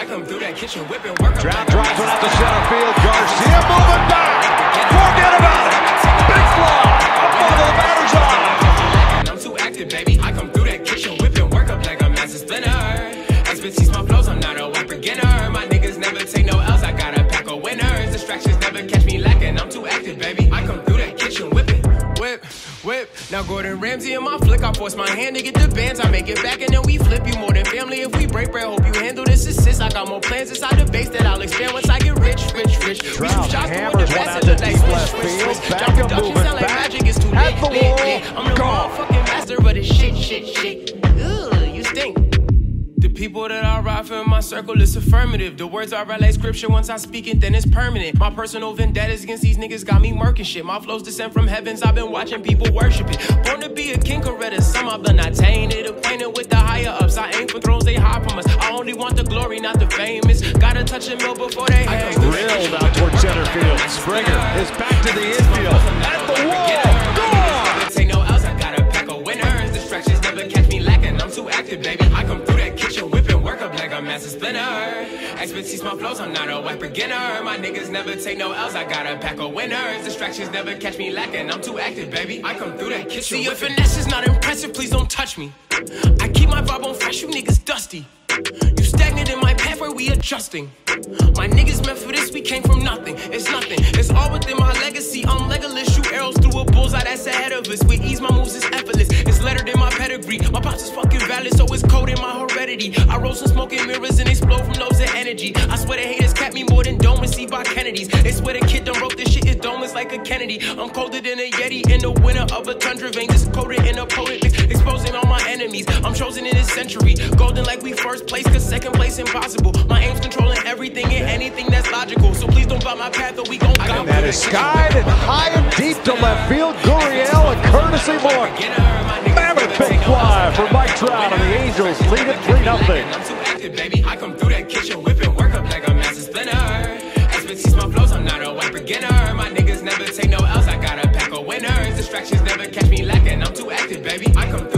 I come through that kitchen whipping work. Drives one out to center field. Garcia moving back. Forget about it. Big fly. Up over the batter's eye. I'm too active, baby. I come through that kitchen whipping work up like a master splinter. Expertise my flows, I'm not a white beginner. My niggas never take no L's. I got a pack of winners. Distractions never catch me lacking. I'm too active, baby. I come through that kitchen whipping. Whip, whip. Now Gordon Ramsay in my flick. I force my hand to get the bands. I make it back and then we flip you more than family. If we break bread, hope you handle this assist. I got more plans inside the base that I'll expand once I get rich, rich, rich. We shoot Trout shots hammers the one best out it look to like deep swish, left swish, field. swish. Back Drop production sound like magic. It's too At lit, the lit, lit. I'm the Gone. motherfucking master of the shit, shit, shit. Ugh, you stink. The people that I ride for in my circle is affirmative. The words I are like scripture. Once I speak it, then it's permanent. My personal vendettas against these niggas got me murking shit. My flows descend from heavens. I've been watching people worship it. Born to be a king, Coretta. Some of them not tainted. Acquainted with the higher ups. I famous. Gotta touch a mill before they hang. Drilled out toward center field. Springer is back to the infield. At the wall. Gone. Never take no else. I got a pack of winners. Distractions never catch me lacking. I'm too active, baby. I come through that kitchen whipping work up like a master splinter. Expertise my flows. I'm not a white beginner. My niggas never take no L's. I got a pack of winners. Distractions never catch me lacking. I'm too active, baby. I come through that kitchen. See, your finesse is not impressive. Please don't touch me. I keep my vibe on fresh. You niggas dusty. You stagnant in my where we adjusting. My niggas meant for this, we came from nothing. It's nothing. It's all within my legacy. I'm Legolas, shoot arrows through a bullseye that's ahead of us. With ease, my moves is effortless. It's lettered in my pedigree. My pops is fucking valid, so it's code in my heredity. I roll some smoke in mirrors and explode from loads of energy. I swear the haters cap me more than dome received by Kennedys. They swear the kid done wrote this shit. His dome is like a Kennedy. I'm colder than a Yeti in the winter of a tundra vein. Just coated in a exposing enemies. I'm chosen in this century. Golden like we first place, cause second place impossible. My aim's controlling everything and anything that's logical. So please don't block my path or we gon' go. And that is skied and high and deep to left field. Gurriel and courtesy more. Mammoth big fly for Mike Trout and the Angels lead it 3 0. I'm too active, baby. I come through that kitchen whipping work up like a master splinter. Expertise my flows, I'm not a white beginner. My niggas never take no L's. I got a pack of winners. Distractions never catch me lacking. I'm too active, baby. I come